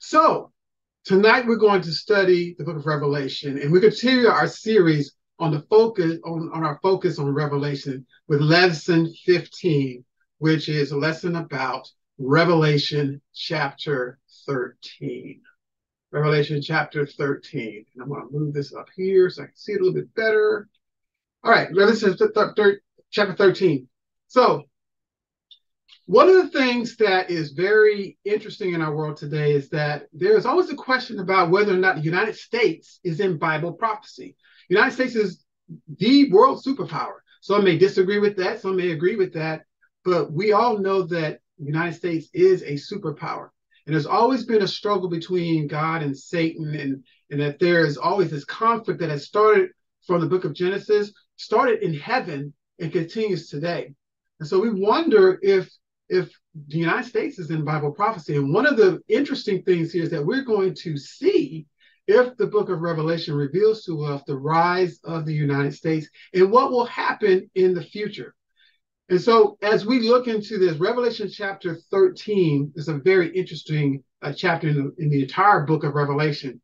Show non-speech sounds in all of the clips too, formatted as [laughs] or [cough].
So, tonight we're going to study the book of Revelation, and we continue our series on the focus on, on our focus on Revelation with lesson 15, which is a lesson about Revelation chapter 13. Revelation chapter 13. And I'm going to move this up here so I can see it a little bit better. All right, Revelation chapter 13. So, one of the things that is very interesting in our world today is that there's always a question about whether or not the United States is in Bible prophecy. The United States is the world superpower. Some may disagree with that, some may agree with that, but we all know that the United States is a superpower. And there's always been a struggle between God and Satan, and, and that there is always this conflict that has started from the book of Genesis, started in heaven, and continues today. And so we wonder if if the United States is in Bible prophecy. And one of the interesting things here is that we're going to see if the book of Revelation reveals to us the rise of the United States and what will happen in the future. And so, as we look into this, Revelation chapter 13 is a very interesting uh, chapter in the, in the entire book of Revelation.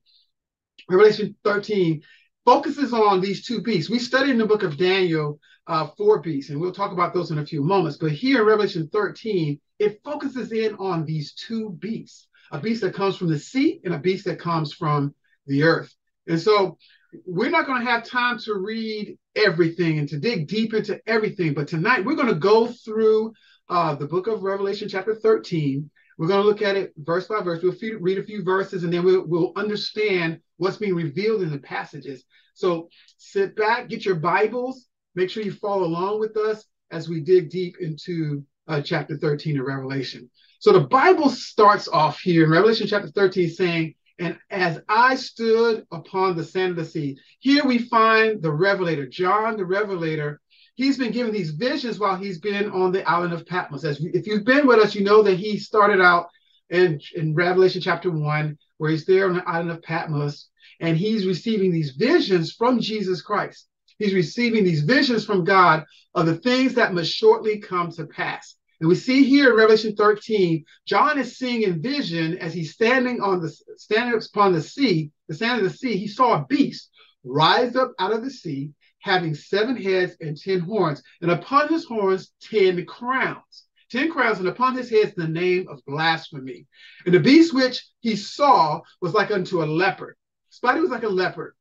Revelation 13 focuses on these two beasts. We studied in the book of Daniel uh, four beasts, and we'll talk about those in a few moments. But here in Revelation 13, it focuses in on these two beasts a beast that comes from the sea and a beast that comes from the earth. And so we're not going to have time to read everything and to dig deep into everything. But tonight we're going to go through uh, the book of Revelation, chapter 13. We're going to look at it verse by verse. We'll read a few verses and then we'll, we'll understand what's being revealed in the passages. So sit back, get your Bibles, Make sure you follow along with us as we dig deep into uh, chapter 13 of Revelation. So the Bible starts off here in Revelation chapter 13 saying, and as I stood upon the sand of the sea, here we find the revelator, John the revelator. He's been given these visions while he's been on the island of Patmos. As if you've been with us, you know that he started out in, in Revelation chapter one, where he's there on the island of Patmos, and he's receiving these visions from Jesus Christ. He's receiving these visions from God of the things that must shortly come to pass. And we see here in Revelation 13, John is seeing in vision as he's standing on the standing upon the sea, the sand of the sea, he saw a beast rise up out of the sea, having seven heads and ten horns, and upon his horns ten crowns. Ten crowns, and upon his heads the name of blasphemy. And the beast which he saw was like unto a leopard. Spotty was like a leopard,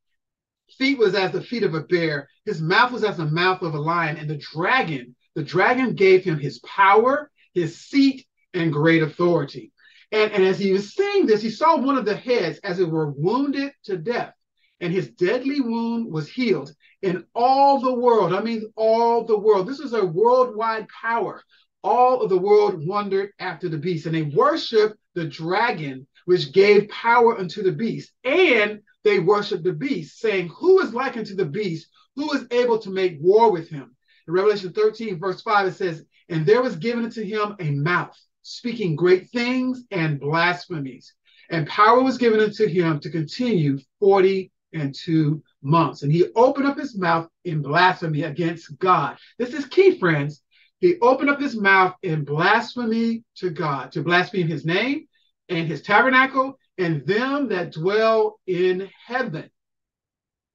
feet was as the feet of a bear, his mouth was as the mouth of a lion, and the dragon, the dragon gave him his power, his seat, and great authority. And, and as he was saying this, he saw one of the heads as it were wounded to death, and his deadly wound was healed. In all the world, I mean, all the world, this is a worldwide power. All of the world wondered after the beast, and they worshiped the dragon, which gave power unto the beast. And they worshiped the beast, saying, Who is like unto the beast? Who is able to make war with him? In Revelation 13, verse 5, it says, And there was given unto him a mouth, speaking great things and blasphemies. And power was given unto him to continue 40 and two months. And he opened up his mouth in blasphemy against God. This is key, friends. He opened up his mouth in blasphemy to God, to blaspheme his name and his tabernacle and them that dwell in heaven.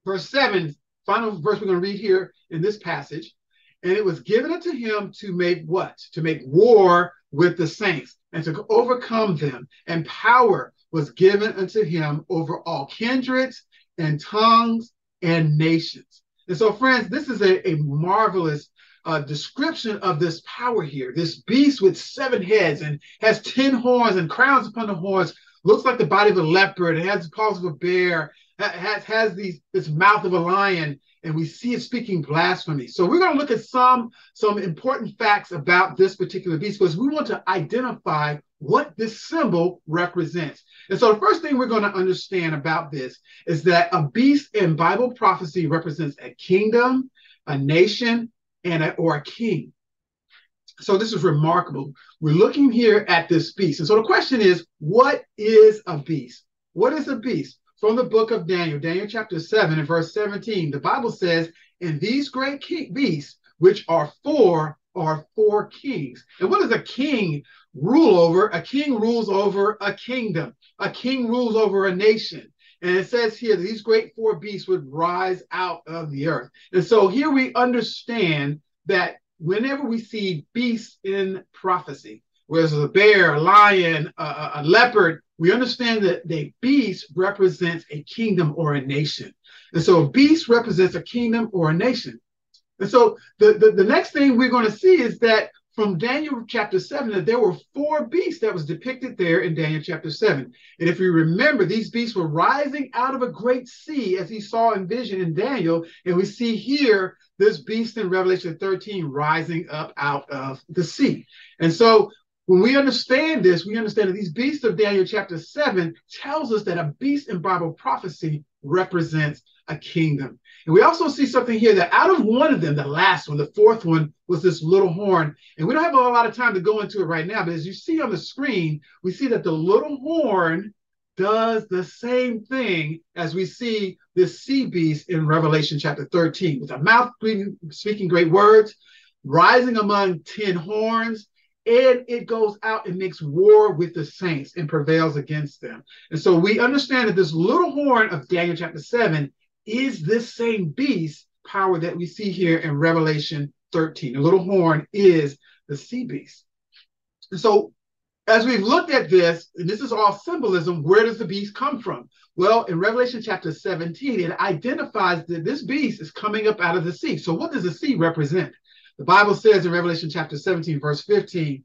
Verse 7, final verse we're going to read here in this passage. And it was given unto him to make what? To make war with the saints and to overcome them. And power was given unto him over all kindreds and tongues and nations. And so, friends, this is a, a marvelous uh, description of this power here. This beast with seven heads and has 10 horns and crowns upon the horns looks like the body of a leopard. It has the paws of a bear. Has has these this mouth of a lion, and we see it speaking blasphemy. So we're going to look at some some important facts about this particular beast because we want to identify what this symbol represents. And so the first thing we're going to understand about this is that a beast in Bible prophecy represents a kingdom, a nation, and a, or a king. So this is remarkable. We're looking here at this beast. And so the question is, what is a beast? What is a beast? From the book of Daniel, Daniel chapter 7 and verse 17, the Bible says, And these great beasts, which are four are four kings. And what does a king rule over? A king rules over a kingdom. A king rules over a nation. And it says here these great four beasts would rise out of the earth. And so here we understand that whenever we see beasts in prophecy, whether it's a bear, a lion, a, a leopard, we understand that the beast represents a kingdom or a nation. And so a beast represents a kingdom or a nation. And so the, the, the next thing we're going to see is that from Daniel chapter 7 that there were four beasts that was depicted there in Daniel chapter 7. And if you remember, these beasts were rising out of a great sea as he saw in vision in Daniel. And we see here this beast in Revelation 13 rising up out of the sea. And so when we understand this, we understand that these beasts of Daniel chapter 7 tells us that a beast in Bible prophecy represents a kingdom. And we also see something here that out of one of them, the last one, the fourth one, was this little horn. And we don't have a lot of time to go into it right now, but as you see on the screen, we see that the little horn does the same thing as we see this sea beast in Revelation chapter 13, with a mouth speaking great words, rising among 10 horns, and it goes out and makes war with the saints and prevails against them. And so we understand that this little horn of Daniel chapter 7 is this same beast power that we see here in Revelation 13. The little horn is the sea beast. And so, as we've looked at this, and this is all symbolism, where does the beast come from? Well, in Revelation chapter 17, it identifies that this beast is coming up out of the sea. So, what does the sea represent? The Bible says in Revelation chapter 17, verse 15,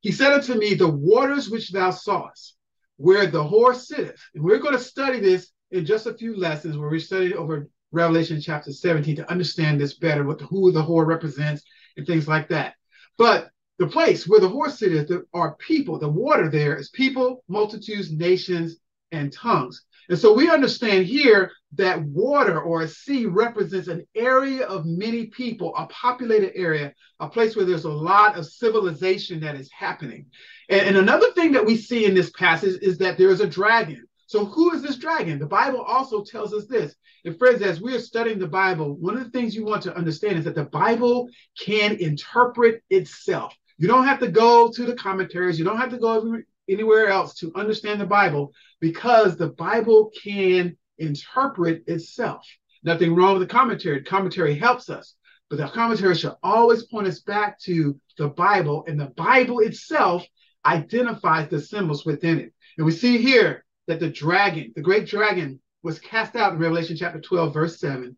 He said unto me, The waters which thou sawest, where the horse sitteth. And we're going to study this in just a few lessons where we studied over Revelation chapter 17 to understand this better, what who the whore represents and things like that. But the place where the horse sitteth are people. The water there is people, multitudes, nations, and tongues. And so we understand here that water or a sea represents an area of many people, a populated area, a place where there's a lot of civilization that is happening. And, and another thing that we see in this passage is that there is a dragon. So, who is this dragon? The Bible also tells us this. And, friends, as we are studying the Bible, one of the things you want to understand is that the Bible can interpret itself. You don't have to go to the commentaries, you don't have to go anywhere else to understand the Bible because the Bible can interpret itself. Nothing wrong with the commentary. Commentary helps us, but the commentary should always point us back to the Bible, and the Bible itself identifies the symbols within it. And we see here that the dragon, the great dragon, was cast out in Revelation chapter 12, verse 7.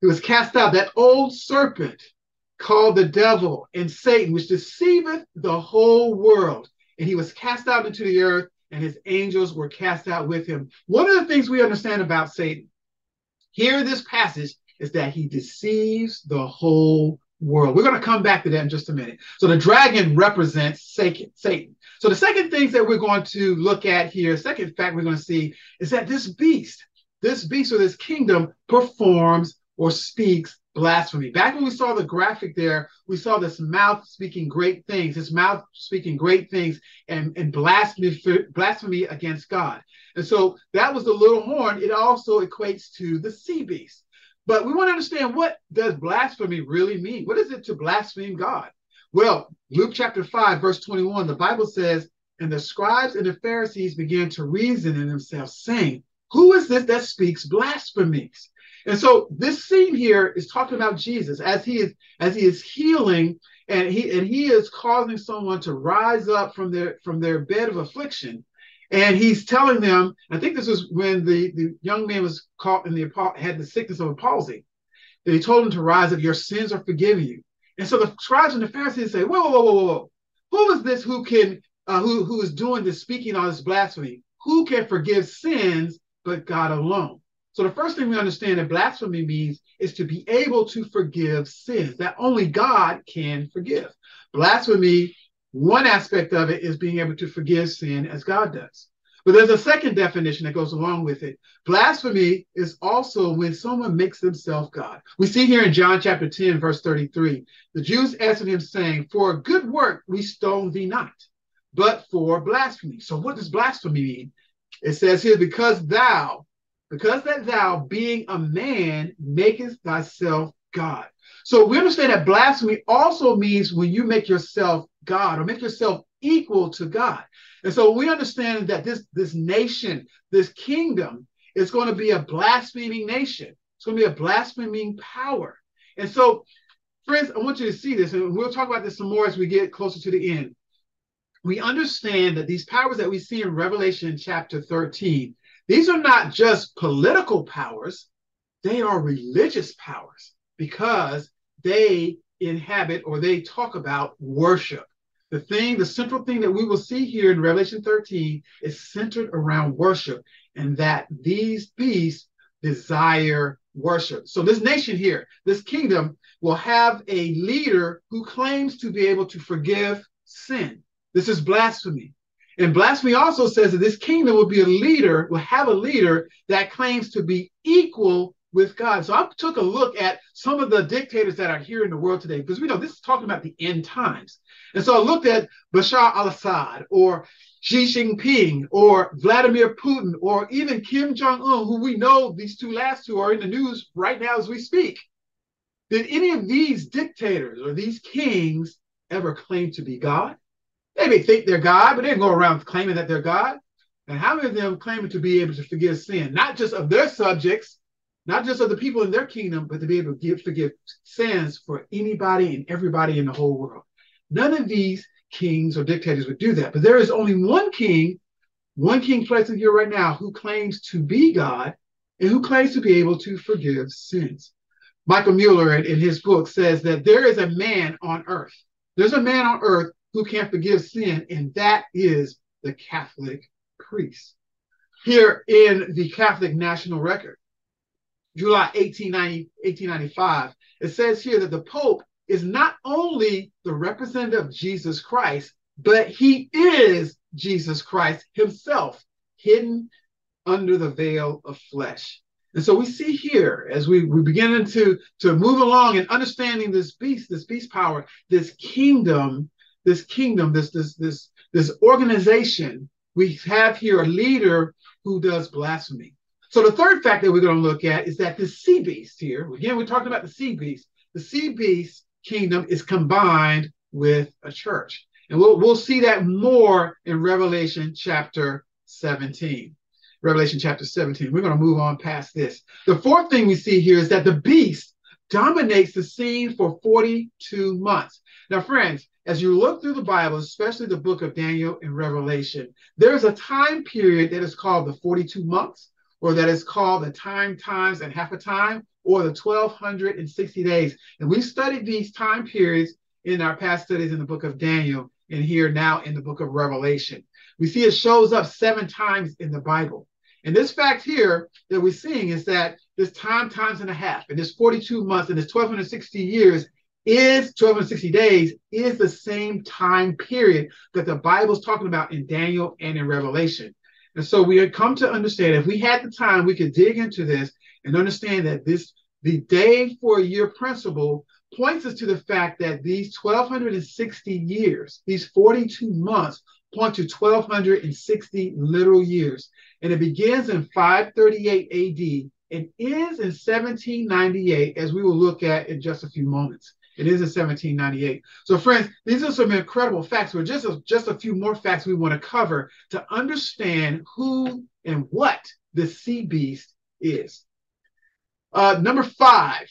He was cast out, that old serpent called the devil and Satan, which deceiveth the whole world. And he was cast out into the earth, and his angels were cast out with him. One of the things we understand about Satan here in this passage is that he deceives the whole world. We're going to come back to that in just a minute. So the dragon represents Satan. So the second things that we're going to look at here, second fact we're going to see is that this beast, this beast or this kingdom performs or speaks blasphemy. Back when we saw the graphic there, we saw this mouth speaking great things, this mouth speaking great things and, and blasphemy, blasphemy against God. And so that was the little horn. It also equates to the sea beast. But we want to understand what does blasphemy really mean? What is it to blaspheme God? Well, Luke chapter 5, verse 21, the Bible says, And the scribes and the Pharisees began to reason in themselves, saying, Who is this that speaks blasphemies? And so this scene here is talking about Jesus as he is as he is healing and he and he is causing someone to rise up from their from their bed of affliction and he's telling them, I think this was when the, the young man was caught in the had the sickness of a palsy, he told him to rise up, your sins are forgiven you. And so the scribes and the Pharisees say, whoa, whoa, whoa, whoa, whoa. Who is this who can uh, who, who is doing this, speaking all this blasphemy? Who can forgive sins but God alone? So the first thing we understand that blasphemy means is to be able to forgive sins that only God can forgive. Blasphemy one aspect of it is being able to forgive sin as God does. But there's a second definition that goes along with it. Blasphemy is also when someone makes themselves God. We see here in John chapter 10, verse 33, the Jews answered him, saying, For a good work we stone thee not, but for blasphemy. So what does blasphemy mean? It says here, because thou, because that thou, being a man, makest thyself God. So we understand that blasphemy also means when you make yourself God or make yourself equal to God. And so we understand that this, this nation, this kingdom, is going to be a blaspheming nation. It's going to be a blaspheming power. And so, friends, I want you to see this, and we'll talk about this some more as we get closer to the end. We understand that these powers that we see in Revelation chapter 13, these are not just political powers, they are religious powers because they inhabit or they talk about worship. The thing, the central thing that we will see here in Revelation 13 is centered around worship and that these beasts desire worship. So, this nation here, this kingdom, will have a leader who claims to be able to forgive sin. This is blasphemy. And blasphemy also says that this kingdom will be a leader, will have a leader that claims to be equal with God. So I took a look at some of the dictators that are here in the world today, because we know this is talking about the end times. And so I looked at Bashar al Assad or Xi Jinping or Vladimir Putin or even Kim Jong un, who we know these two last two are in the news right now as we speak. Did any of these dictators or these kings ever claim to be God? They may think they're God, but they go around claiming that they're God. And how many of them claiming to be able to forgive sin, not just of their subjects, not just of the people in their kingdom, but to be able to give, forgive sins for anybody and everybody in the whole world. None of these kings or dictators would do that. But there is only one king, one king present here right now who claims to be God and who claims to be able to forgive sins. Michael Mueller in, in his book says that there is a man on earth. There's a man on earth who can't forgive sin, and that is the Catholic priest. Here in the Catholic National Record, July 1890, 1895, it says here that the Pope is not only the representative of Jesus Christ, but he is Jesus Christ himself, hidden under the veil of flesh. And so we see here as we, we begin to, to move along and understanding this beast, this beast power, this kingdom, this kingdom, this this this this organization, we have here a leader who does blasphemy. So the third fact that we're going to look at is that the sea beast here, again, we're talking about the sea beast. The sea beast kingdom is combined with a church. And we'll, we'll see that more in Revelation chapter 17. Revelation chapter 17. We're going to move on past this. The fourth thing we see here is that the beast dominates the scene for 42 months. Now, friends, as you look through the Bible, especially the book of Daniel and Revelation, there's a time period that is called the 42 months or that is called the time times and half a time, or the 1260 days. And we've studied these time periods in our past studies in the book of Daniel and here now in the book of Revelation. We see it shows up seven times in the Bible. And this fact here that we're seeing is that this time times and a half, and this 42 months, and this 1260 years is 1260 days is the same time period that the Bible is talking about in Daniel and in Revelation. And so we had come to understand if we had the time, we could dig into this and understand that this the day for a year principle points us to the fact that these 1260 years, these 42 months, point to 1260 literal years. And it begins in 538 AD and ends in 1798, as we will look at in just a few moments. It is in 1798. So, friends, these are some incredible facts. But just a, just a few more facts we want to cover to understand who and what the sea beast is. Uh, number five,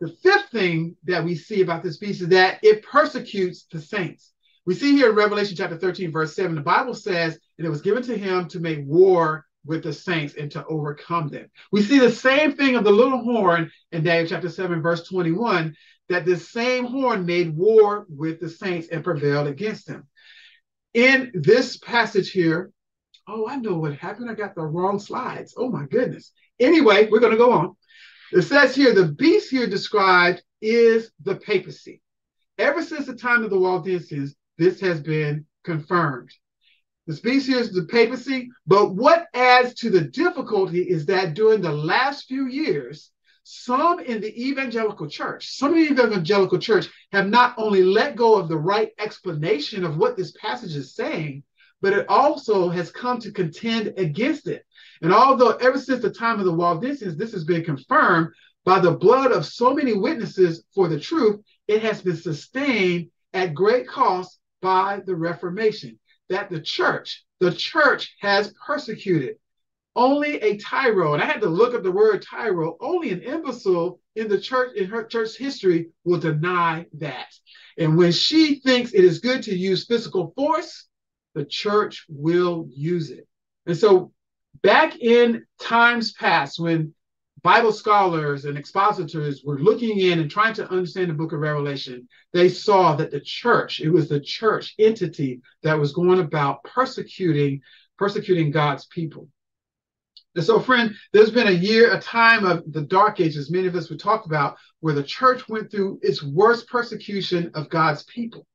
the fifth thing that we see about this beast is that it persecutes the saints. We see here in Revelation chapter 13, verse 7, the Bible says, and it was given to him to make war with the saints and to overcome them. We see the same thing of the little horn in Daniel chapter 7, verse 21, that the same horn made war with the saints and prevailed against them. In this passage here, oh, I know what happened. I got the wrong slides. Oh my goodness. Anyway, we're going to go on. It says here the beast here described is the papacy. Ever since the time of the Waldensians, this has been confirmed. The beast here is the papacy, but what adds to the difficulty is that during the last few years, some in the evangelical church, some in the evangelical church have not only let go of the right explanation of what this passage is saying, but it also has come to contend against it. And although ever since the time of the Waldensians, this has been confirmed, By the blood of so many witnesses for the truth, it has been sustained at great cost by the Reformation. That the church, the church has persecuted. Only a tyro, and I had to look up the word tyro, only an imbecile in the church, in her church history, will deny that. And when she thinks it is good to use physical force, the church will use it. And so, back in times past, when Bible scholars and expositors were looking in and trying to understand the book of Revelation, they saw that the church, it was the church entity that was going about persecuting, persecuting God's people. And so, friend, there's been a year, a time of the dark ages, many of us would talk about, where the church went through its worst persecution of God's people.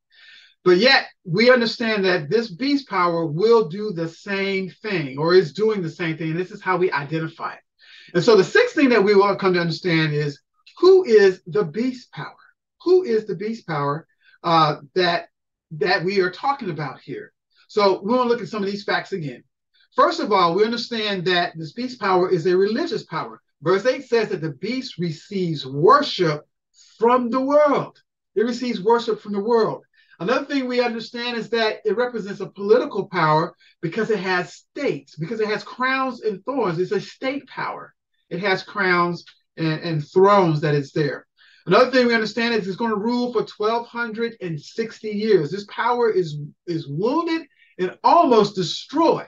But yet, we understand that this beast power will do the same thing or is doing the same thing. And this is how we identify it. And so, the sixth thing that we will come to understand is who is the beast power? Who is the beast power uh, that, that we are talking about here? So, we want to look at some of these facts again. First of all, we understand that this beast power is a religious power. Verse 8 says that the beast receives worship from the world. It receives worship from the world. Another thing we understand is that it represents a political power because it has states, because it has crowns and thorns. It's a state power. It has crowns and, and thrones that it's there. Another thing we understand is it's going to rule for 1,260 years. This power is, is wounded and almost destroyed.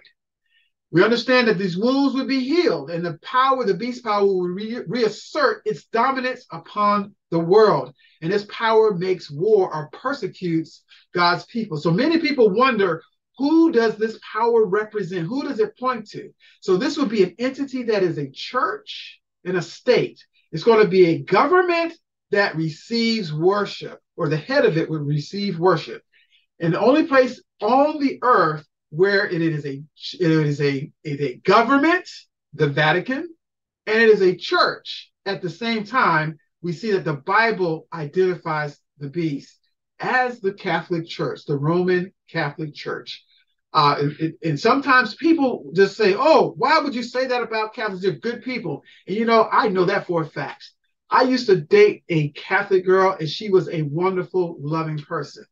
We understand that these wounds would be healed and the power, the beast power, would re- reassert its dominance upon the world. And this power makes war or persecutes God's people. So many people wonder who does this power represent? Who does it point to? So this would be an entity that is a church and a state. It's going to be a government that receives worship, or the head of it would receive worship. And the only place on the earth where it is a it is a, it is a government, the Vatican, and it is a church. At the same time, we see that the Bible identifies the beast as the Catholic Church, the Roman Catholic Church. Uh, and, and, sometimes people just say, "Oh, why would you say that about Catholics? They're good people." And you know, I know that for a fact. I used to date a Catholic girl, and she was a wonderful, loving person.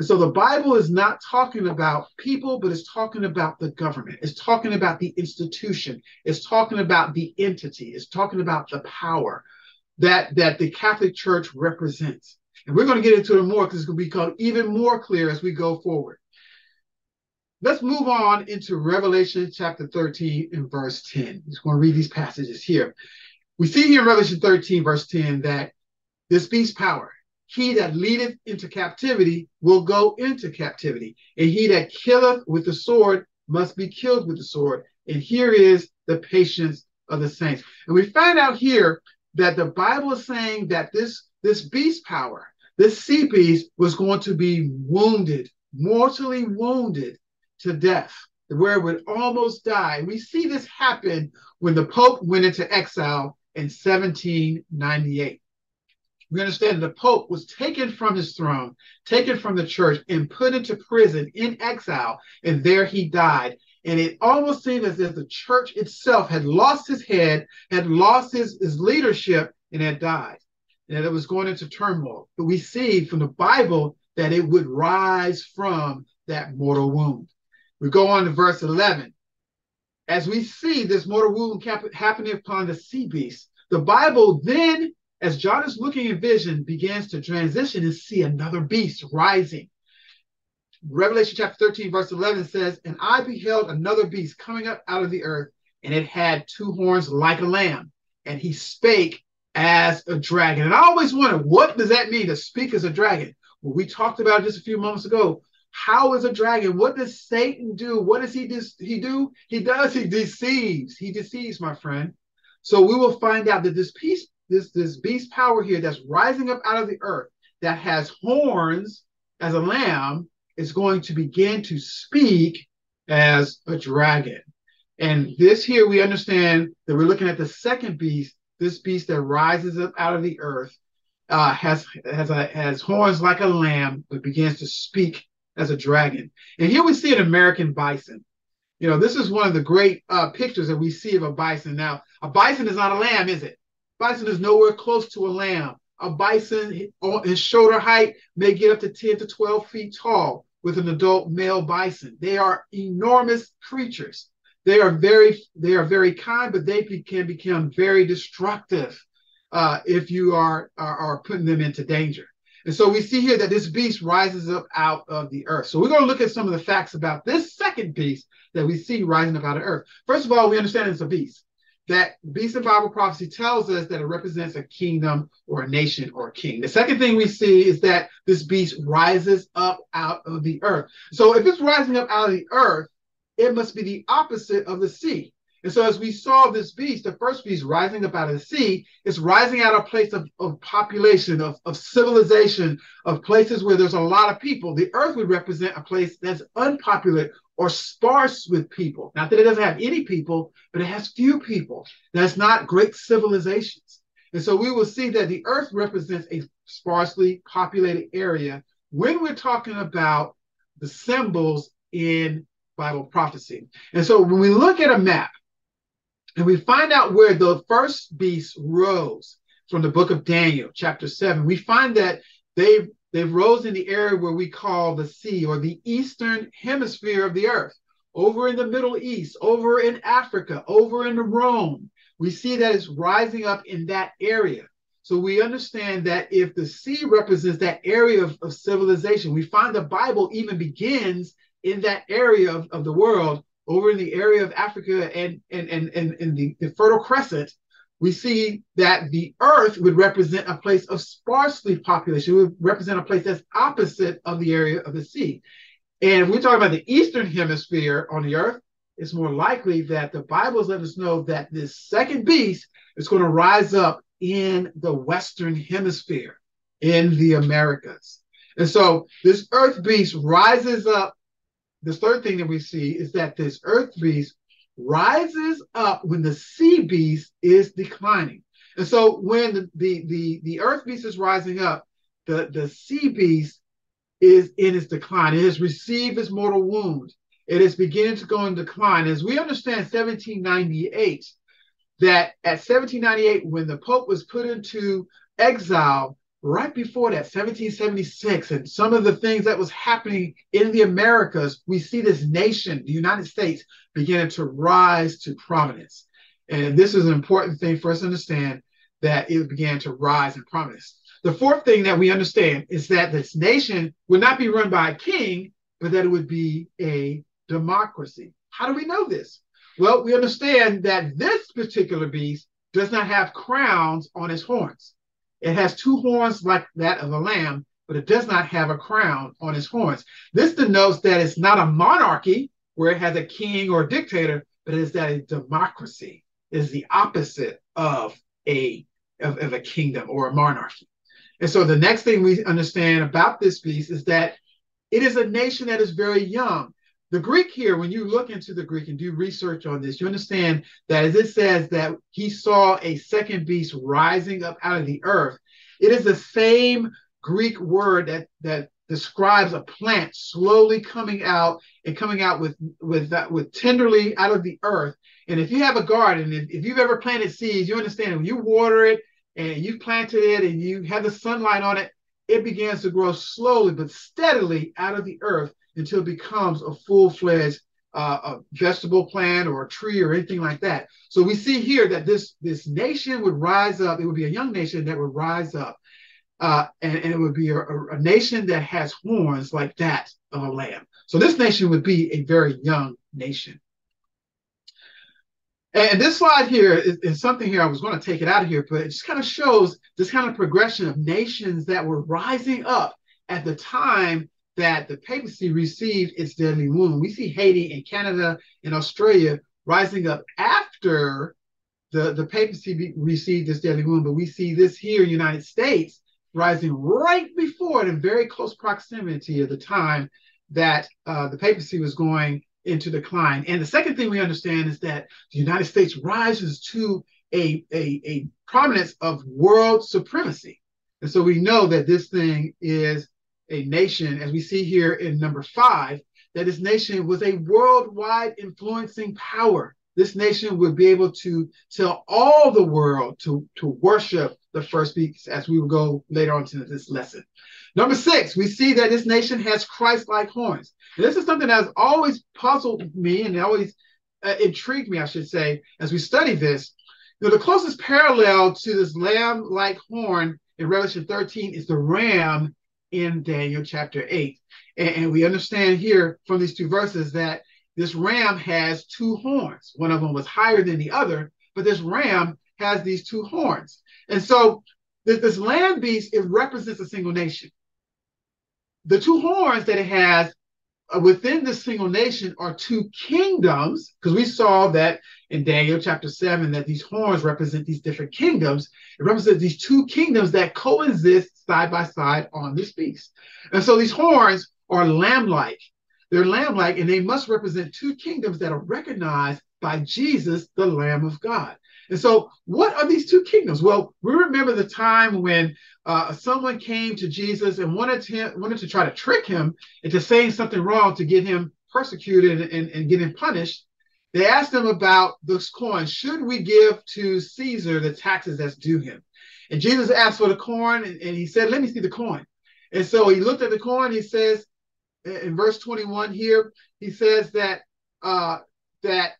And so the Bible is not talking about people, but it's talking about the government. It's talking about the institution. It's talking about the entity. It's talking about the power that, that the Catholic Church represents. And we're going to get into it more because it's going to become even more clear as we go forward. Let's move on into Revelation chapter 13 and verse 10. I'm just going to read these passages here. We see here in Revelation 13, verse 10, that this beast power, he that leadeth into captivity will go into captivity, and he that killeth with the sword must be killed with the sword. And here is the patience of the saints. And we find out here that the Bible is saying that this, this beast power, this sea beast, was going to be wounded, mortally wounded to death, where it would almost die. We see this happen when the Pope went into exile in 1798 we understand the Pope was taken from his throne, taken from the church, and put into prison in exile, and there he died. And it almost seemed as if the church itself had lost his head, had lost his, his leadership, and had died, and that it was going into turmoil. But we see from the Bible that it would rise from that mortal wound. We go on to verse 11. As we see this mortal wound happening upon the sea beast, the Bible then as John is looking in vision, begins to transition and see another beast rising. Revelation chapter 13, verse 11 says, And I beheld another beast coming up out of the earth, and it had two horns like a lamb, and he spake as a dragon. And I always wonder, what does that mean to speak as a dragon? Well, we talked about just a few moments ago. How is a dragon? What does Satan do? What does he? He do? He does. He deceives. He deceives, my friend. So we will find out that this peace this this beast power here that's rising up out of the earth that has horns as a lamb is going to begin to speak as a dragon. And this here we understand that we're looking at the second beast, this beast that rises up out of the earth, uh, has has a, has horns like a lamb, but begins to speak as a dragon. And here we see an American bison. You know, this is one of the great uh, pictures that we see of a bison. Now, a bison is not a lamb, is it? Bison is nowhere close to a lamb. A bison in shoulder height may get up to 10 to 12 feet tall with an adult male bison. They are enormous creatures. They are very they are very kind, but they can become very destructive uh, if you are, are, are putting them into danger. And so we see here that this beast rises up out of the earth. So we're going to look at some of the facts about this second beast that we see rising up out of earth. First of all, we understand it's a beast. That beast of Bible prophecy tells us that it represents a kingdom or a nation or a king. The second thing we see is that this beast rises up out of the earth. So if it's rising up out of the earth, it must be the opposite of the sea. And so, as we saw this beast, the first beast rising up out of the sea, is rising out of a place of, of population, of, of civilization, of places where there's a lot of people. The earth would represent a place that's unpopular or sparse with people. Not that it doesn't have any people, but it has few people. That's not great civilizations. And so, we will see that the earth represents a sparsely populated area when we're talking about the symbols in Bible prophecy. And so when we look at a map and we find out where the first beast rose from the book of Daniel, chapter 7, we find that they they rose in the area where we call the sea or the eastern hemisphere of the earth, over in the Middle East, over in Africa, over in Rome. We see that it's rising up in that area. So we understand that if the sea represents that area of, of civilization, we find the Bible even begins in that area of, of the world, over in the area of Africa and and and and, and the, the Fertile Crescent, we see that the earth would represent a place of sparsely population, it would represent a place that's opposite of the area of the sea. And if we're talking about the eastern hemisphere on the earth, it's more likely that the Bible is letting us know that this second beast is going to rise up in the western hemisphere, in the Americas. And so this earth beast rises up the third thing that we see is that this earth beast rises up when the sea beast is declining. And so when the, the, the, the earth beast is rising up, the, the sea beast is in its decline. It has received its mortal wound. It is beginning to go in decline. As we understand 1798, that at 1798, when the Pope was put into exile, right before that, 1776, and some of the things that was happening in the Americas, we see this nation, the United States, beginning to rise to prominence. And this is an important thing for us to understand that it began to rise in prominence. The fourth thing that we understand is that this nation would not be run by a king, but that it would be a democracy. How do we know this? Well, we understand that this particular beast does not have crowns on its horns. It has two horns like that of a lamb, but it does not have a crown on its horns. This denotes that it's not a monarchy where it has a king or a dictator, but it is that a democracy is the opposite of a of, of a kingdom or a monarchy. And so the next thing we understand about this beast is that it is a nation that is very young. The Greek here, when you look into the Greek and do research on this, you understand that as it says that he saw a second beast rising up out of the earth, it is the same Greek word that that describes a plant slowly coming out and coming out with with that with tenderly out of the earth. And if you have a garden, if, if you've ever planted seeds, you understand when you water it and you've planted it and you have the sunlight on it, it begins to grow slowly but steadily out of the earth until it becomes a full-fledged uh, a vegetable plant or a tree or anything like that. So we see here that this this nation would rise up. It would be a young nation that would rise up, uh, and, and, it would be a, a, nation that has horns like that of a lamb. So this nation would be a very young nation. And this slide here is, is something here. I was going to take it out of here, but it just kind of shows this kind of progression of nations that were rising up at the time that the papacy received its deadly wound. We see Haiti and Canada and Australia rising up after the, the papacy be, received this deadly wound, but we see this here in the United States rising right before it in very close proximity of the time that uh, the papacy was going into decline. And the second thing we understand is that the United States rises to a, a, a prominence of world supremacy. And so we know that this thing is a nation, as we see here in number five, that this nation was a worldwide influencing power. this nation would be able to tell all the world to, to worship the first beast as we will go later on to this lesson. Number six, we see that this nation has Christ-like horns. And this is something that has always puzzled me and always uh, intrigued me, I should say, as we study this. You know, the closest parallel to this lamb-like horn in Revelation 13 is the ram in Daniel chapter 8. And, and we understand here from these two verses that this ram has two horns. One of them was higher than the other, but this ram has these two horns. And so this, this land beast, it represents a single nation. The two horns that it has within this single nation are two kingdoms, because we saw that in Daniel chapter 7 that these horns represent these different kingdoms. It represents these two kingdoms that coexist side by side on this beast. And so these horns are lamb like. They're lamb like, and they must represent two kingdoms that are recognized by Jesus, the Lamb of God. And so, what are these two kingdoms? Well, we remember the time when uh, someone came to Jesus and wanted to wanted to try to trick him into saying something wrong to get him persecuted and, and, get him punished. They asked him about this coin. Should we give to Caesar the taxes that's due him? And Jesus asked for the coin, and, and he said, "Let me see the coin." And so he looked at the coin. He says, in verse 21 here, he says that uh, that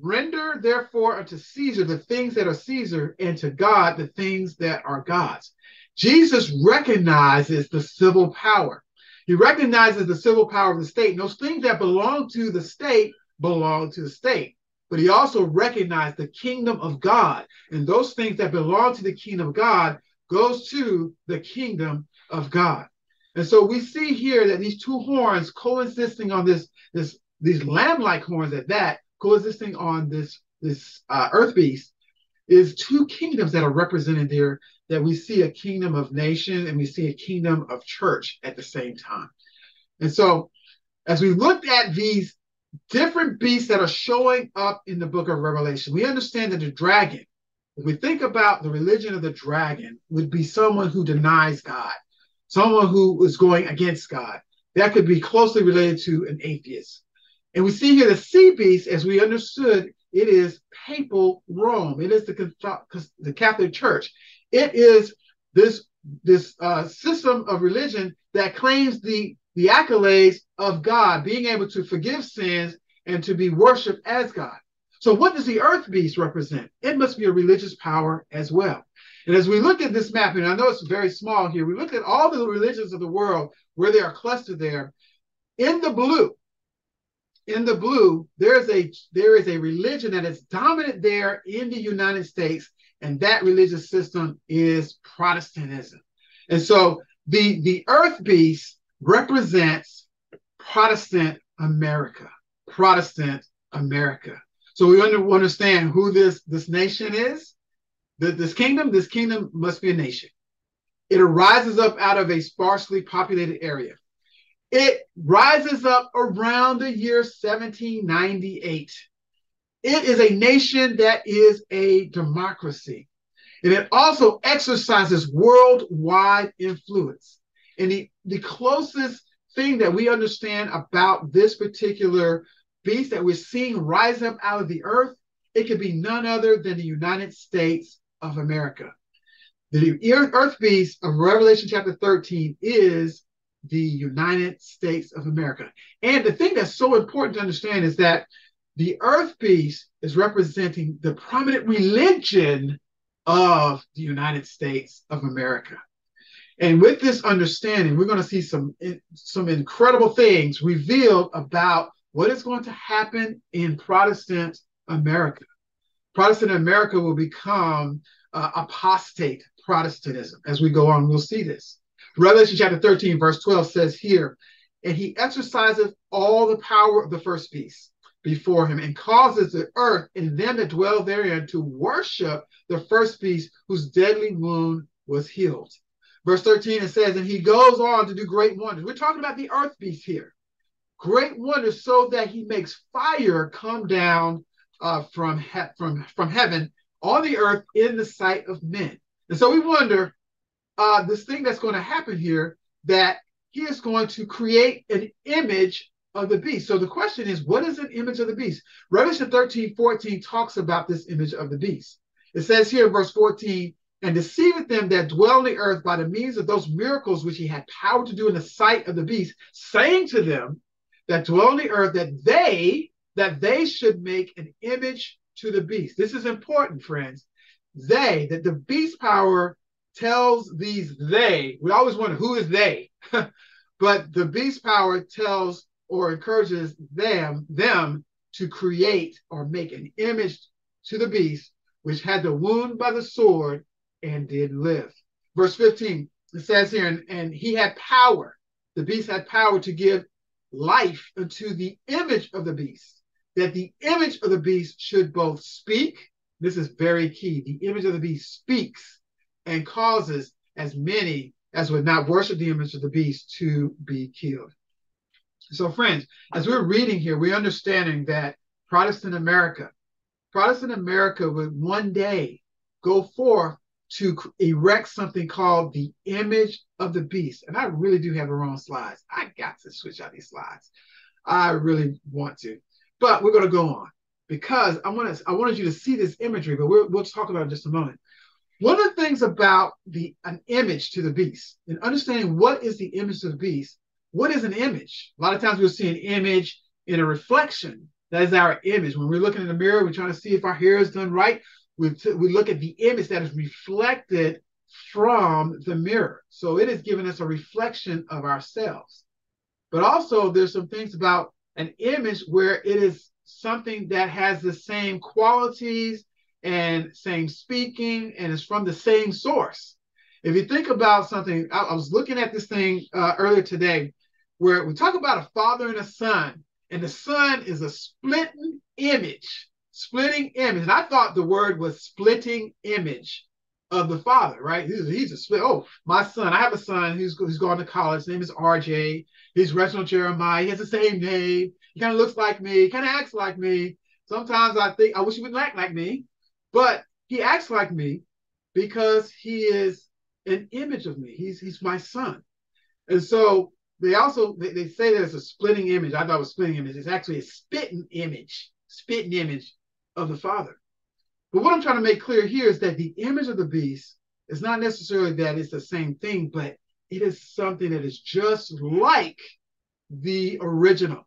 render therefore unto Caesar the things that are Caesar, and to God the things that are God's. Jesus recognizes the civil power. He recognizes the civil power of the state. And those things that belong to the state belong to the state. But he also recognized the kingdom of God. And those things that belong to the kingdom of God goes to the kingdom of God. And so we see here that these two horns coexisting on this, this these lamb-like horns at that, coexisting on this, this uh, earth beast, is two kingdoms that are represented there, that we see a kingdom of nation and we see a kingdom of church at the same time. And so as we looked at these different beasts that are showing up in the book of Revelation, we understand that the dragon, if we think about the religion of the dragon, would be someone who denies God someone who is going against God. That could be closely related to an atheist. And we see here the sea beast, as we understood, it is papal Rome. It is the, the Catholic Church. It is this, this uh, system of religion that claims the, the accolades of God, being able to forgive sins and to be worshiped as God. So, what does the earth beast represent? It must be a religious power as well. And as we look at this map, and I know it's very small here, we look at all the religions of the world where they are clustered there. In the blue, in the blue, there is a there is a religion that is dominant there in the United States, and that religious system is Protestantism. And so the the earth beast represents Protestant America. Protestant America. So we understand who this this nation is this kingdom, this kingdom must be a nation. It arises up out of a sparsely populated area. It rises up around the year 1798. It is a nation that is a democracy. And it also exercises worldwide influence. And the, the closest thing that we understand about this particular beast that we're seeing rise up out of the earth, it could be none other than the United States of America. The earth beast of Revelation chapter 13 is the United States of America. And the thing that's so important to understand is that the earth beast is representing the prominent religion of the United States of America. And with this understanding, we're going to see some, some incredible things revealed about what is going to happen in Protestant America. Protestant America will become uh, apostate Protestantism. As we go on, we'll see this. Revelation chapter 13, verse 12 says here, and he exercises all the power of the first beast before him and causes the earth and them that dwell therein to worship the first beast whose deadly wound was healed. Verse 13, it says, and he goes on to do great wonders. We're talking about the earth beast here. Great wonders so that he makes fire come down uh, from, he- from, from heaven on the earth in the sight of men. And so we wonder uh, this thing that's going to happen here that he is going to create an image of the beast. So the question is, what is an image of the beast? Revelation 13, 14 talks about this image of the beast. It says here in verse 14, and deceiveth them that dwell on the earth by the means of those miracles which he had power to do in the sight of the beast, saying to them that dwell on the earth that they that they should make an image to the beast. This is important, friends. They, that the beast power tells these they, we always wonder who is they, [laughs] but the beast power tells or encourages them, them to create or make an image to the beast, which had the wound by the sword and did live. Verse 15, it says here, and, and he had power, the beast had power to give life unto the image of the beast, that the image of the beast should both speak. This is very key. The image of the beast speaks and causes as many as would not worship the image of the beast to be killed. So, friends, as we're reading here, we're understanding that Protestant America, Protestant America would one day go forth to erect something called the image of the beast. And I really do have the wrong slides. I got to switch out these slides. I really want to. But we're going to go on because I want to I wanted you to see this imagery, but we'll, we'll talk about it in just a moment. One of the things about the an image to the beast and understanding what is the image of the beast, what is an image? A lot of times we'll see an image in a reflection. That is our image. When we're looking in the mirror, we're trying to see if our hair is done right we, t- we look at the image that is reflected from the mirror. So it is giving us a reflection of ourselves. But also, there's some things about an image where it is something that has the same qualities and same speaking and it's from the same source. If you think about something, I, I was looking at this thing uh, earlier today where we talk about a father and a son, and the son is a splitting image splitting image. And I thought the word was splitting image of the father, right? He's, he's a split. Oh, my son, I have a son who's, who's going to college. His name is RJ. He's Reginald Jeremiah. He has the same name. He kind of looks like me, kind of acts like me. Sometimes I think I wish he would act like me, but he acts like me because he is an image of me. He's he's my son. And so they also they, they say there's a splitting image. I thought it was splitting image. It's actually a spitting image, spitting image of the Father. But what I'm trying to make clear here is that the image of the beast is not necessarily that it's the same thing, but it is something that is just like the original.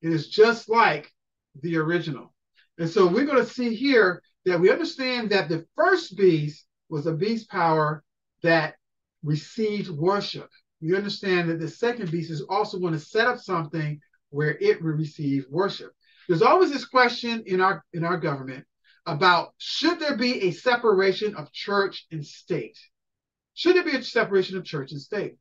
It is just like the original. And so we're going to see here that we understand that the first beast was a beast power that received worship. We understand that the second beast is also going to set up something where it will receive worship. There's always this question in our in our government about should there be a separation of church and state? Should there be a separation of church and state?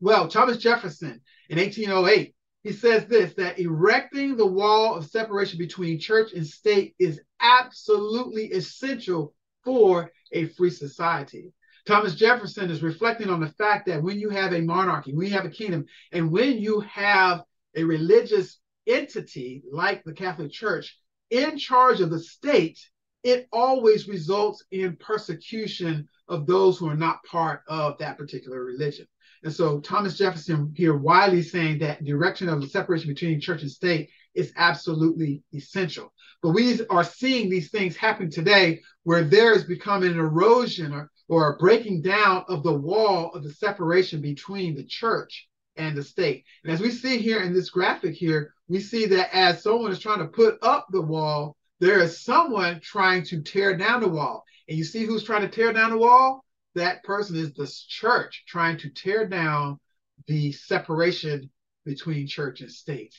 Well, Thomas Jefferson in 1808, he says this that erecting the wall of separation between church and state is absolutely essential for a free society. Thomas Jefferson is reflecting on the fact that when you have a monarchy, when you have a kingdom, and when you have a religious entity like the Catholic Church in charge of the state, it always results in persecution of those who are not part of that particular religion. And so Thomas Jefferson here widely saying that direction of the separation between church and state is absolutely essential. But we are seeing these things happen today where there is becoming an erosion or, or a breaking down of the wall of the separation between the church and the state. And as we see here in this graphic here, we see that as someone is trying to put up the wall, there is someone trying to tear down the wall. And you see who's trying to tear down the wall? That person is the church trying to tear down the separation between church and state.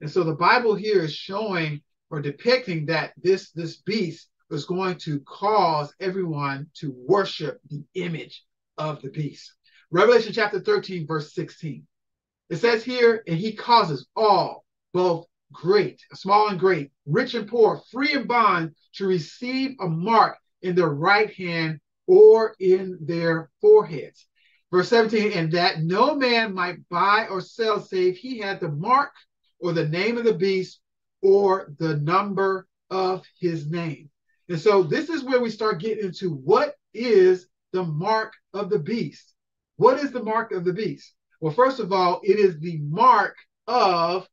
And so the Bible here is showing or depicting that this, this beast was going to cause everyone to worship the image of the beast. Revelation chapter 13, verse 16. It says here, and he causes all, both great, small and great, rich and poor, free and bond, to receive a mark in their right hand or in their foreheads. Verse 17, and that no man might buy or sell save he had the mark or the name of the beast or the number of his name. And so this is where we start getting into what is the mark of the beast. What is the mark of the beast? Well, first of all, it is the mark of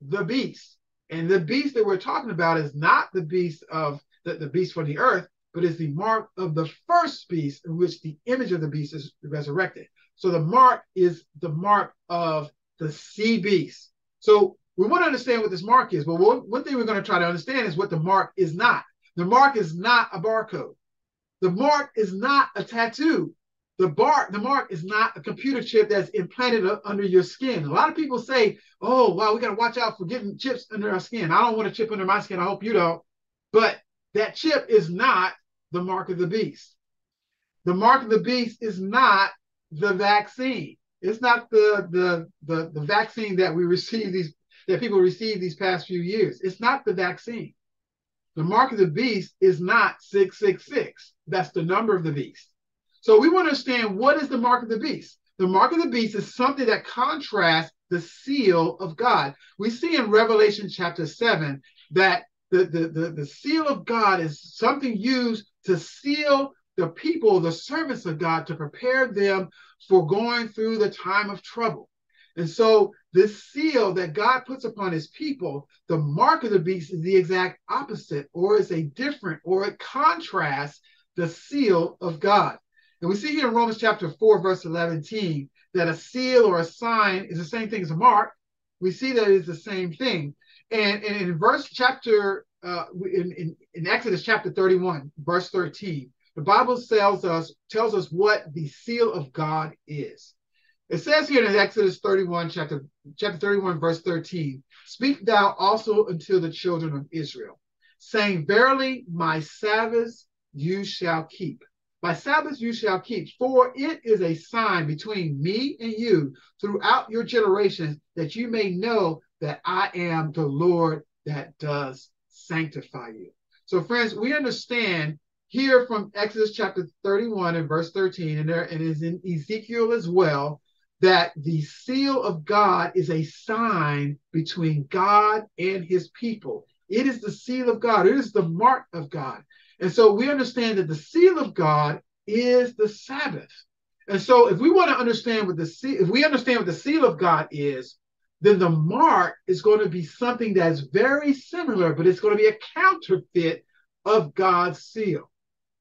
the beast. And the beast that we're talking about is not the beast of the, the beast from the earth, but is the mark of the first beast in which the image of the beast is resurrected. So the mark is the mark of the sea beast. So we want to understand what this mark is. But one, thing we're going to try to understand is what the mark is not. The mark is not a barcode. The mark is not a tattoo. The bar, the mark is not a computer chip that's implanted under your skin. A lot of people say, "Oh, wow, we got to watch out for getting chips under our skin." I don't want a chip under my skin. I hope you don't. But that chip is not the mark of the beast. The mark of the beast is not the vaccine. It's not the the the, the vaccine that we receive these that people receive these past few years. It's not the vaccine. The mark of the beast is not 666. That's the number of the beast. So we want to understand what is the mark of the beast. The mark of the beast is something that contrasts the seal of God. We see in Revelation chapter 7 that the, the, the, the seal of God is something used to seal the people, the servants of God, to prepare them for going through the time of trouble. And so, this seal that God puts upon his people, the mark of the beast is the exact opposite, or is a different, or it contrasts the seal of God. And we see here in Romans chapter 4, verse 11, that a seal or a sign is the same thing as a mark. We see that it's the same thing. And, and in verse chapter, uh, in, in, in Exodus chapter 31, verse 13, the Bible tells us, tells us what the seal of God is. It says here in Exodus 31, chapter, chapter 31, verse 13, Speak thou also unto the children of Israel, saying, Verily my Sabbaths you shall keep. My Sabbaths you shall keep, for it is a sign between me and you throughout your generations, that you may know that I am the Lord that does sanctify you. So, friends, we understand here from Exodus chapter 31 and verse 13, and there and is in Ezekiel as well, that the seal of God is a sign between God and his people. It is the seal of God, it is the mark of God. And so we understand that the seal of God is the Sabbath. And so if we want to understand what the seal, if we understand what the seal of God is, then the mark is going to be something that's very similar, but it's going to be a counterfeit of God's seal.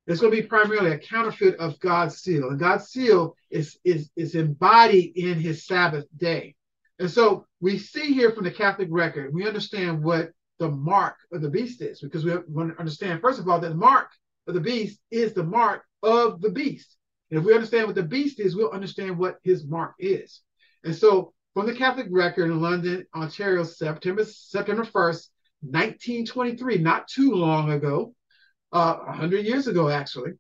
It's going to be primarily a counterfeit of God's seal. And God's seal is, is, is embodied in his Sabbath day. And so we see here from the Catholic record, we understand what the mark of the beast is, because we want to understand, first of all, that the mark of the beast is the mark of the beast. And if we understand what the beast is, we'll understand what his mark is. And so from the Catholic record in London, Ontario, September, September 1st, 1923, not too long ago, uh, 100 years ago, actually.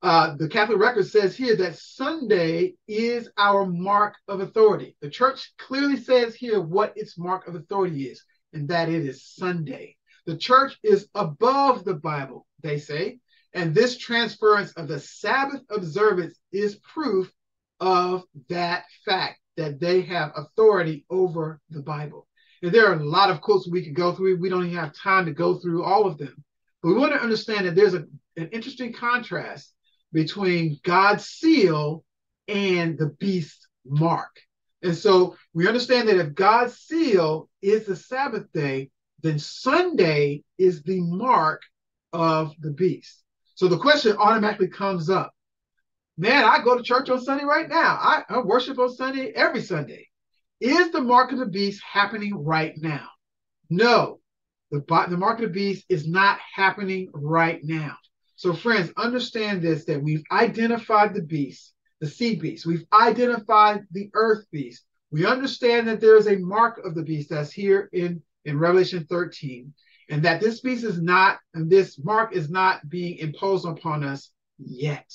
Uh, the Catholic record says here that Sunday is our mark of authority. The church clearly says here what its mark of authority is, and that it is Sunday. The church is above the Bible, they say, and this transference of the Sabbath observance is proof of that fact that they have authority over the Bible. And there are a lot of quotes we could go through. We don't even have time to go through all of them. But we want to understand that there's a, an interesting contrast between God's seal and the beast mark. And so we understand that if God's seal is the Sabbath day, then Sunday is the mark of the beast. So the question automatically comes up man, I go to church on Sunday right now. I, I worship on Sunday every Sunday. Is the mark of the beast happening right now? No, the, the mark of the beast is not happening right now. So, friends, understand this that we've identified the beast, the sea beast. We've identified the earth beast. We understand that there is a mark of the beast that's here in, in Revelation 13, and that this beast is not, and this mark is not being imposed upon us yet.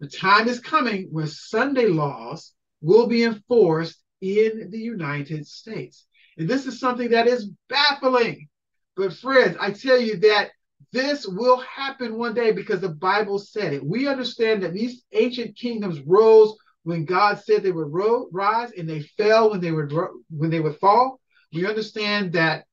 The time is coming where Sunday laws will be enforced in the United States. And this is something that is baffling but friends, I tell you that this will happen one day because the Bible said it. We understand that these ancient kingdoms rose when God said they would ro- rise, and they fell when they would ro- when they would fall. We understand that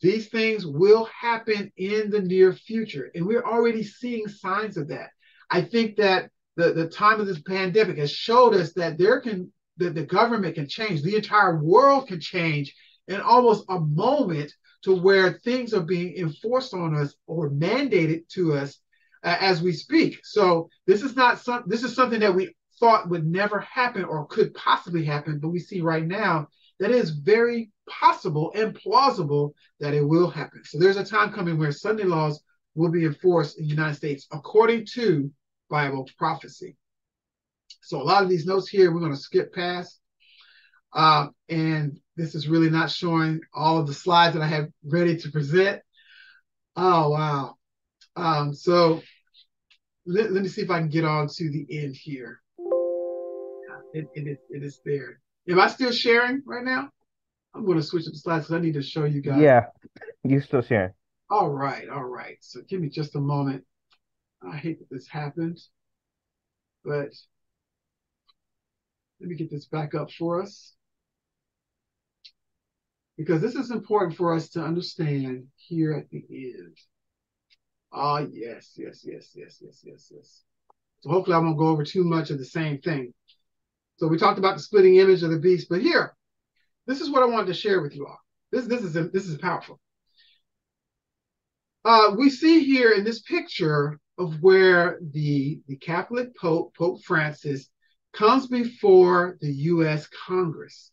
these things will happen in the near future, and we're already seeing signs of that. I think that the, the time of this pandemic has showed us that there can that the government can change, the entire world can change in almost a moment to where things are being enforced on us or mandated to us uh, as we speak. So this is not some this is something that we thought would never happen or could possibly happen, but we see right now that is very possible and plausible that it will happen. So there's a time coming where Sunday laws will be enforced in the United States according to Bible prophecy. So a lot of these notes here we're going to skip past. Uh, and this is really not showing all of the slides that I have ready to present. Oh, wow. Um, so let, let me see if I can get on to the end here. It, it, is, it is there. Am I still sharing right now? I'm going to switch up the slides because I need to show you guys. Yeah, you're still sharing. All right, all right. So give me just a moment. I hate that this happened, but let me get this back up for us. Because this is important for us to understand here at the end. Ah, yes, yes, yes, yes, yes, yes, yes. So hopefully I won't go over too much of the same thing. So we talked about the splitting image of the beast, but here, this is what I wanted to share with you all. This, this is this is powerful. Uh, we see here in this picture of where the, the Catholic Pope, Pope Francis, comes before the U.S. Congress.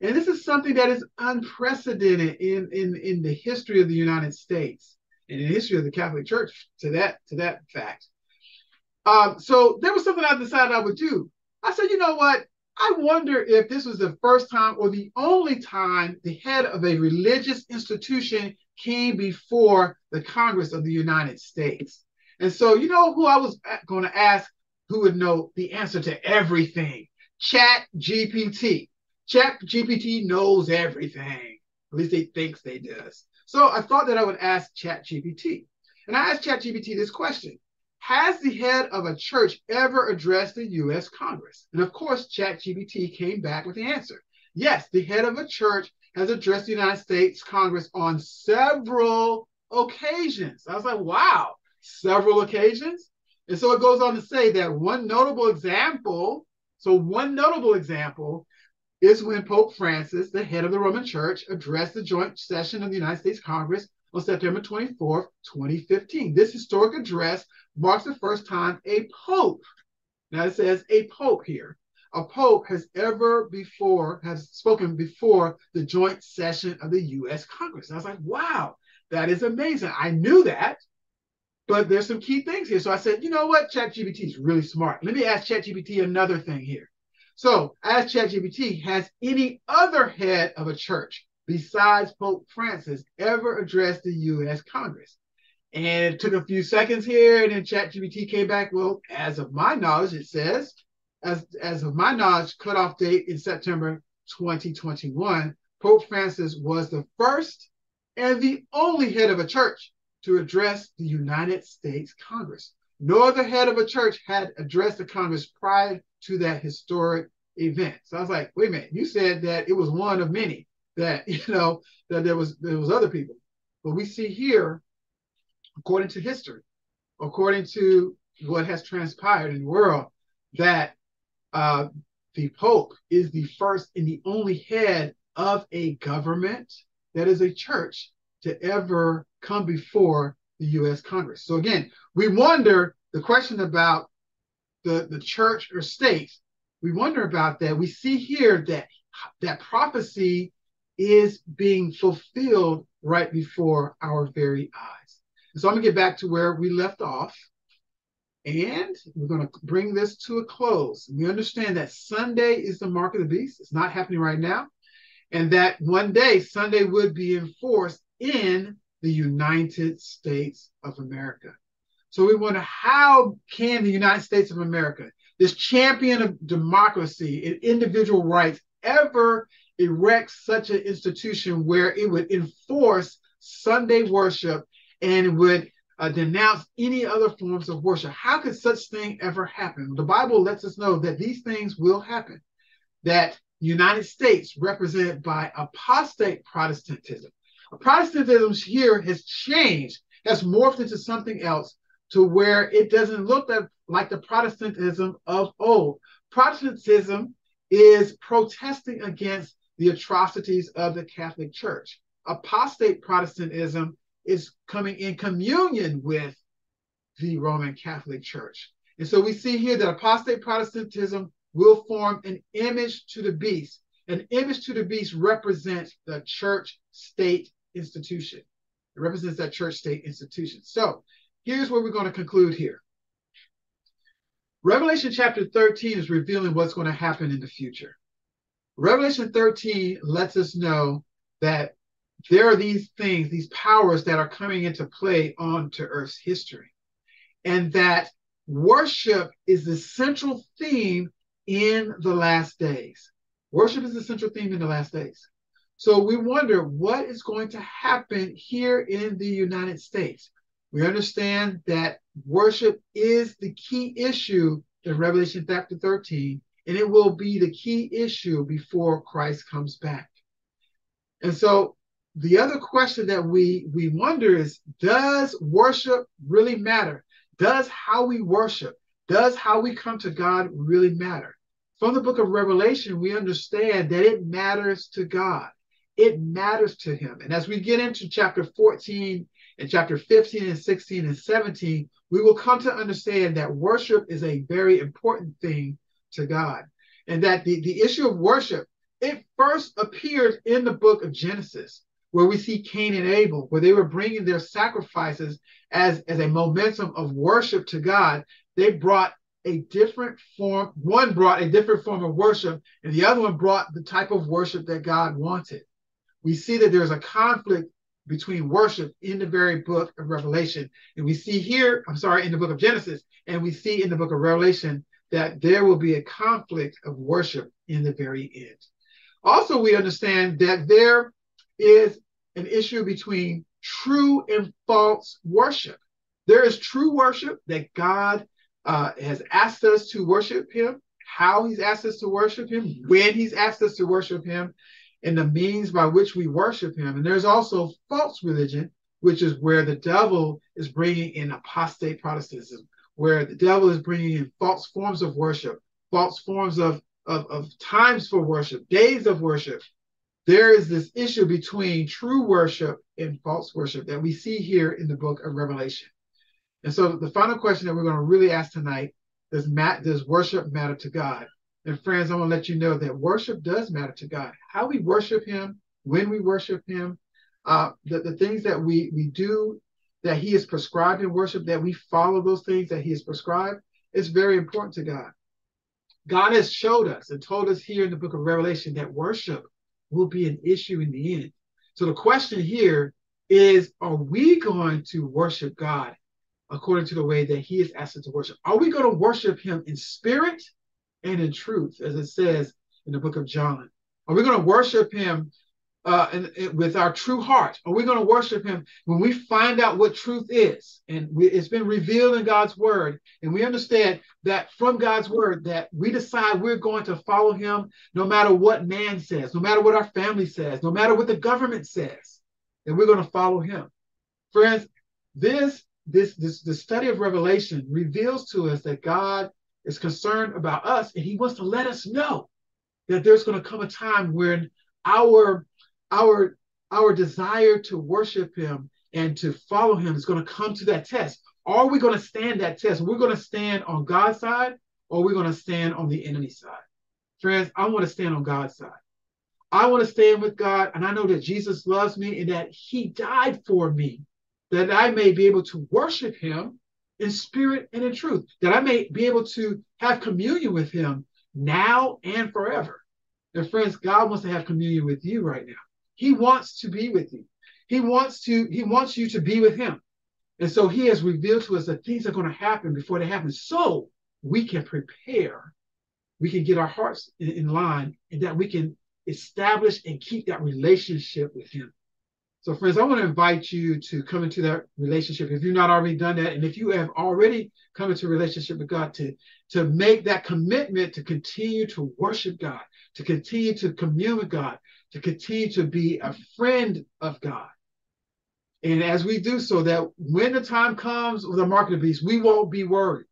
And this is something that is unprecedented in, in, in the history of the United States and in the history of the Catholic Church to that, to that fact. Um, so there was something I decided I would do. I said, you know what? I wonder if this was the first time or the only time the head of a religious institution came before the Congress of the United States. And so, you know who I was going to ask who would know the answer to everything? Chat GPT. Chat GPT knows everything. At least they thinks they does. So I thought that I would ask Chat GPT. And I asked Chat GPT this question. Has the head of a church ever addressed the US Congress? And of course, Chat GPT came back with the answer. Yes, the head of a church has addressed the United States Congress on several occasions. I was like, wow, several occasions. And so it goes on to say that one notable example, so one notable example is when Pope Francis, the head of the Roman Church, addressed the joint session of the United States Congress on September 24th, 2015. This historic address marks the first time a pope, now it says a pope here, a pope has ever before, has spoken before the joint session of the US Congress. And I was like, wow, that is amazing. I knew that, but there's some key things here. So I said, you know what? ChatGPT is really smart. Let me ask ChatGPT another thing here. So I asked ChatGPT, has any other head of a church besides Pope Francis ever addressed the US Congress? And it took a few seconds here, and then ChatGPT came back. Well, as of my knowledge, it says, as, as of my knowledge, cutoff date in September 2021, Pope Francis was the first and the only head of a church to address the United States Congress. No other head of a church had addressed the Congress prior to that historic event. So I was like, wait a minute, you said that it was one of many that, [laughs] you know, that there was there was other people. But we see here, according to history, according to what has transpired in the world, that uh, the Pope is the first and the only head of a government that is a church to ever come before the US Congress. So again, we wonder the question about the, the church or state, we wonder about that. We see here that that prophecy is being fulfilled right before our very eyes. And so I'm gonna get back to where we left off. And we're going to bring this to a close. We understand that Sunday is the mark of the beast. It's not happening right now. And that one day Sunday would be enforced in the United States of America. So we wonder how can the United States of America, this champion of democracy and individual rights, ever erect such an institution where it would enforce Sunday worship and would uh, denounce any other forms of worship. How could such thing ever happen? The Bible lets us know that these things will happen. That United States, represented by apostate Protestantism, Protestantism here has changed, has morphed into something else to where it doesn't look like, like the Protestantism of old. Protestantism is protesting against the atrocities of the Catholic Church. Apostate Protestantism is coming in communion with the Roman Catholic Church. And so we see here that apostate Protestantism will form an image to the beast. An image to the beast represents the church state institution. It represents that church state institution. So here's where we're going to conclude here. Revelation chapter 13 is revealing what's going to happen in the future. Revelation 13 lets us know that there are these things, these powers that are coming into play onto Earth's history, and that worship is the central theme in the last days. Worship is the central theme in the last days. So we wonder what is going to happen here in the United States. We understand that worship is the key issue in Revelation chapter 13, and it will be the key issue before Christ comes back. And so the other question that we we wonder is does worship really matter? Does how we worship, does how we come to God really matter? From the book of Revelation, we understand that it matters to God. It matters to him. And as we get into chapter 14 and chapter 15 and 16 and 17, we will come to understand that worship is a very important thing to God. And that the, the issue of worship, it first appears in the book of Genesis, where we see Cain and Abel, where they were bringing their sacrifices as, as a momentum of worship to God. They brought a different form, one brought a different form of worship, and the other one brought the type of worship that God wanted. We see that there's a conflict between worship in the very book of Revelation. And we see here, I'm sorry, in the book of Genesis, and we see in the book of Revelation that there will be a conflict of worship in the very end. Also, we understand that there is an issue between true and false worship. There is true worship that God uh, has asked us to worship Him, how He's asked us to worship Him, when He's asked us to worship Him, and the means by which we worship Him. And there's also false religion, which is where the devil is bringing in apostate Protestantism, where the devil is bringing in false forms of worship, false forms of, of, of times for worship, days of worship, there is this issue between true worship and false worship that we see here in the book of Revelation. And so the final question that we're going to really ask tonight does, mat, does worship matter to God? And friends, I want to let you know that worship does matter to God. How we worship Him, when we worship Him, uh, the, the things that we, we do that He has prescribed in worship, that we follow those things that He has prescribed, is very important to God. God has showed us and told us here in the book of Revelation that worship will be an issue in the end. So the question here is are we going to worship God according to the way that He has asked us to worship? Are we going to worship Him in spirit and in truth, as it says in the book of John? Are we going to worship Him uh, with our true heart? Are we going to worship Him when we find out what truth is? And we, it's been revealed in God's Word, and we understand that from God's Word that we decide we're going to follow Him no matter what man says, no matter what our family says, no matter what the government says, that we're going to follow Him. Friends, this this this the study of Revelation reveals to us that God is concerned about us, and He wants to let us know that there's going to come a time when our our our desire to worship him and to follow him is going to come to that test. Are we going to stand that test? We're going to stand on God's side or we're going to stand on the enemy side. Friends, I want to stand on God's side. I want to stand with God, and I know that Jesus loves me and that he died for me, that I may be able to worship him in spirit and in truth, that I may be able to have communion with him now and forever. And friends, God wants to have communion with you right now. He wants to be with you. He wants to, he wants you to be with him. And so he has revealed to us that things are going to happen before they happen. So we can prepare. We can get our hearts in, in line and that we can establish and keep that relationship with him. So, friends, I want to invite you to come into that relationship. If you've not already done that, and if you have already come into a relationship with God, to, to make that commitment to continue to worship God, to continue to commune with God, to continue to be a friend of God. And as we do so, that when the time comes with the mark of the beast, we won't be worried.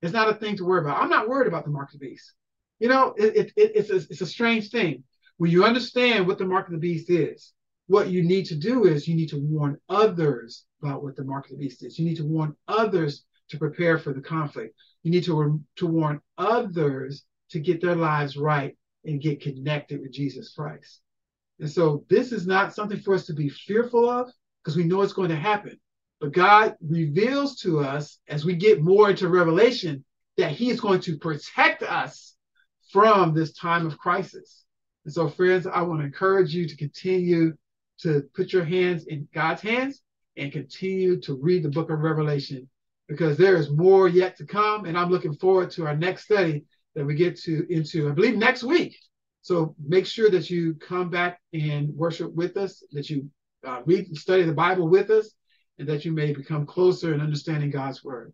It's not a thing to worry about. I'm not worried about the mark of the beast. You know, it, it, it, it's, a, it's a strange thing. when you understand what the mark of the beast is, what you need to do is you need to warn others about what the mark of the beast is. You need to warn others to prepare for the conflict. You need to, to warn others to get their lives right and get connected with Jesus Christ. And so this is not something for us to be fearful of because we know it's going to happen. But God reveals to us as we get more into revelation that He is going to protect us from this time of crisis. And so, friends, I want to encourage you to continue to put your hands in God's hands and continue to read the book of Revelation because there is more yet to come. And I'm looking forward to our next study that we get to into, I believe, next week. So make sure that you come back and worship with us, that you uh, read and study the Bible with us, and that you may become closer in understanding God's word.